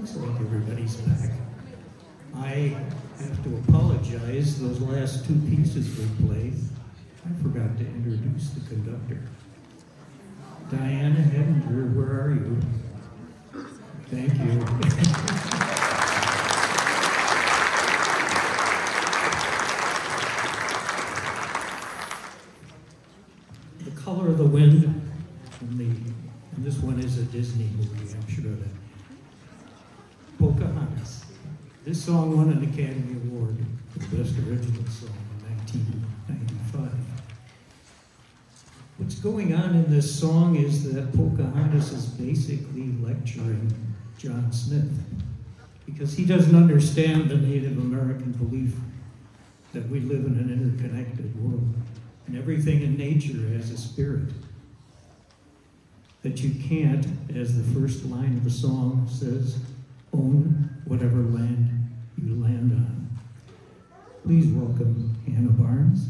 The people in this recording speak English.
Looks like everybody's back. I have to apologize, those last two pieces we played, I forgot to introduce the conductor. Diana Hedinger, where are you? Thank you. The Color of the Wind, and the, and this one is a Disney movie, I'm sure of that. Pocahontas. This song won an Academy Award for Best Original Song in 1995. What's going on in this song is that Pocahontas is basically lecturing John Smith because he doesn't understand the Native American belief that we live in an interconnected world and everything in nature has a spirit. That you can't, as the first line of the song says, own whatever land you land on. Please welcome Hannah Barnes.